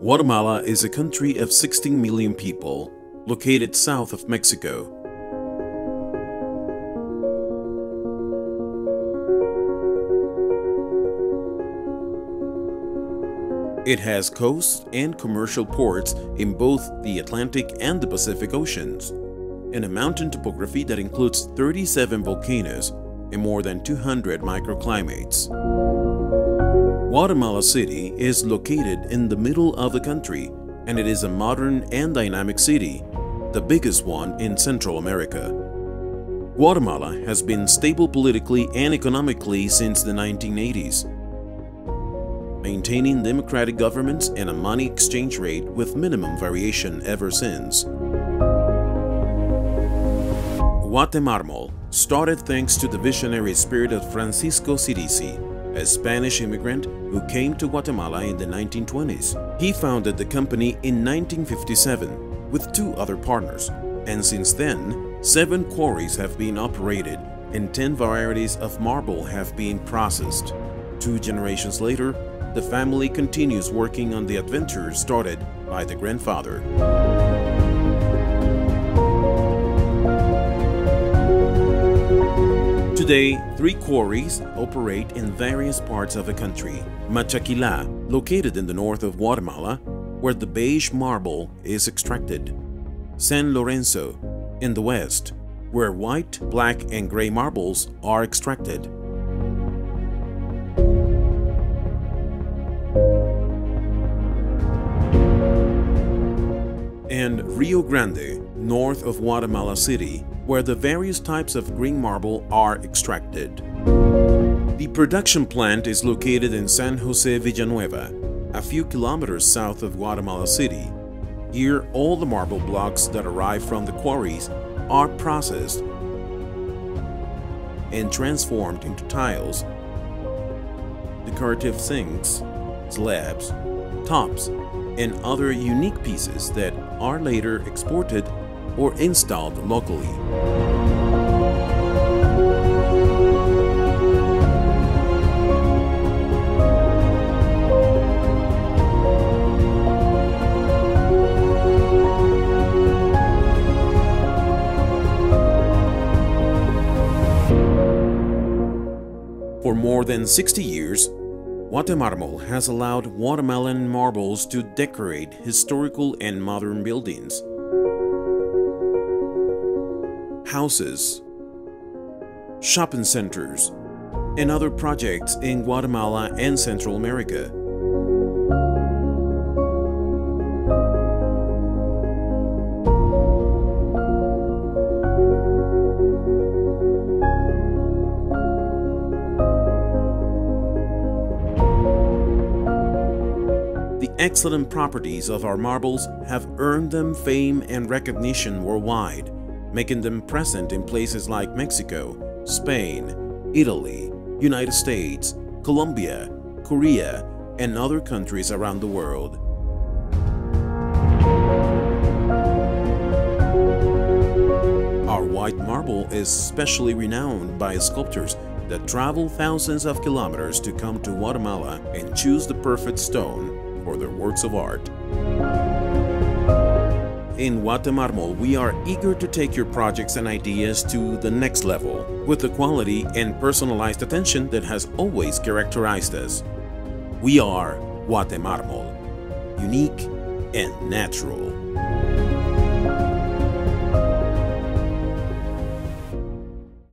Guatemala is a country of 16 million people, located south of Mexico. It has coasts and commercial ports in both the Atlantic and the Pacific Oceans, and a mountain topography that includes 37 volcanoes and more than 200 microclimates. Guatemala City is located in the middle of the country and it is a modern and dynamic city, the biggest one in Central America. Guatemala has been stable politically and economically since the 1980s, maintaining democratic governments and a money exchange rate with minimum variation ever since. Guatemarmol started thanks to the visionary spirit of Francisco Cirisi, a Spanish immigrant who came to Guatemala in the 1920s. He founded the company in 1957 with two other partners, and since then, seven quarries have been operated and 10 varieties of marble have been processed. Two generations later, the family continues working on the adventure started by the grandfather. Today, three quarries operate in various parts of the country. Machaquila, located in the north of Guatemala, where the beige marble is extracted. San Lorenzo, in the west, where white, black, and gray marbles are extracted. and Rio Grande, north of Guatemala City, where the various types of green marble are extracted. The production plant is located in San Jose Villanueva, a few kilometers south of Guatemala City. Here, all the marble blocks that arrive from the quarries are processed and transformed into tiles, decorative sinks, slabs, tops, and other unique pieces that are later exported or installed locally. For more than 60 years, Guatemarmol has allowed Guatemalan marbles to decorate historical and modern buildings, houses, shopping centers, and other projects in Guatemala and Central America. The excellent properties of our marbles have earned them fame and recognition worldwide, making them present in places like Mexico, Spain, Italy, United States, Colombia, Korea, and other countries around the world. Our white marble is specially renowned by sculptors that travel thousands of kilometers to come to Guatemala and choose the perfect stone for their works of art. In Guatemarmol, we are eager to take your projects and ideas to the next level with the quality and personalized attention that has always characterized us. We are Guatemarmol, unique and natural.